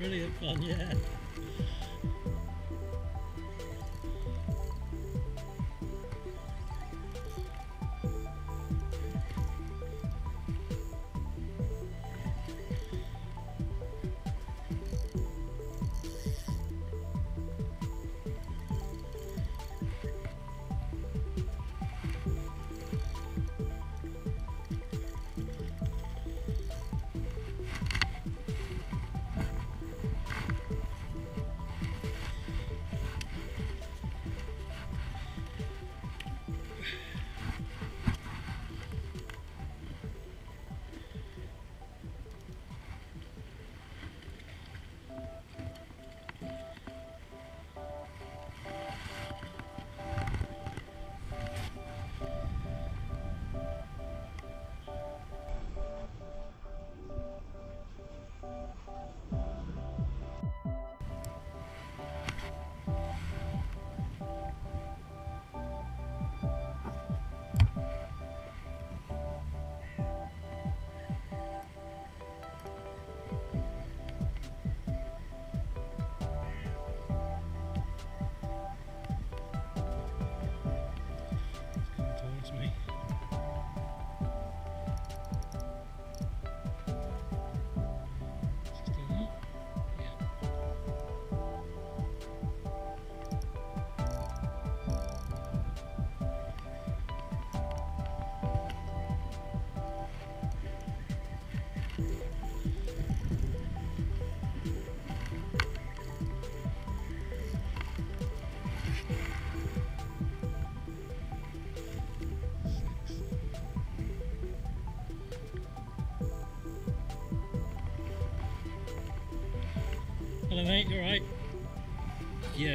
Brilliant fun, yeah.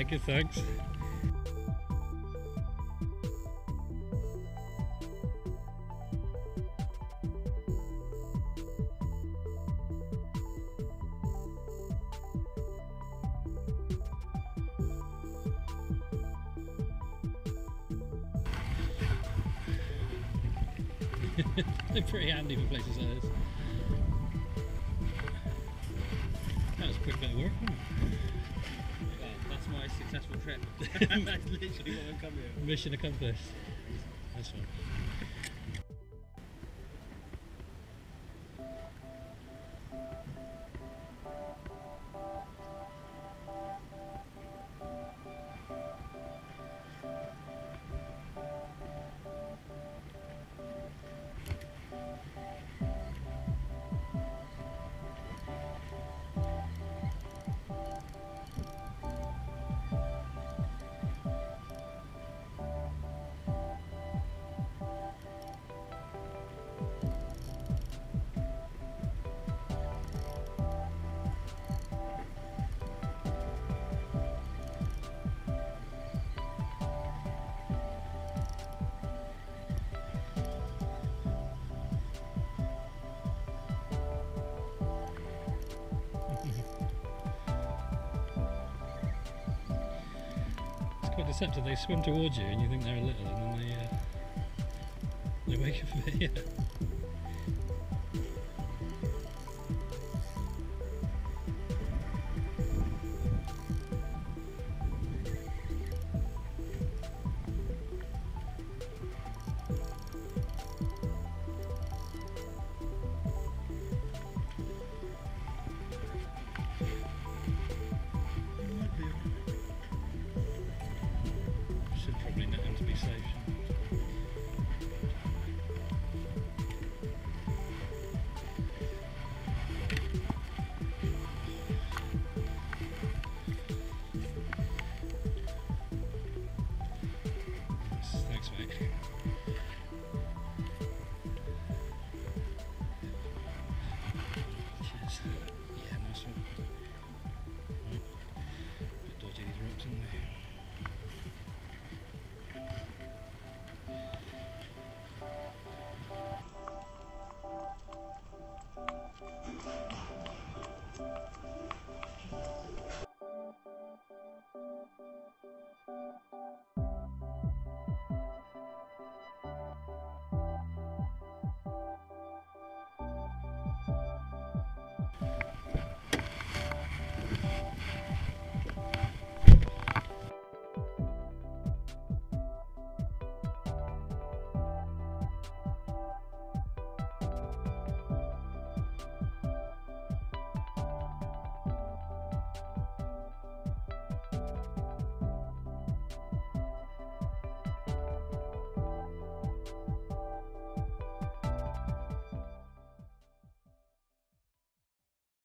Yeah, good thanks. They're pretty handy for places like this. That was quick bit of work, that's my successful trip. that's literally what I've come here. Mission accomplished. One. Quite deceptive. They swim towards you and you think they're a little and then they, uh, they wake up. Yeah.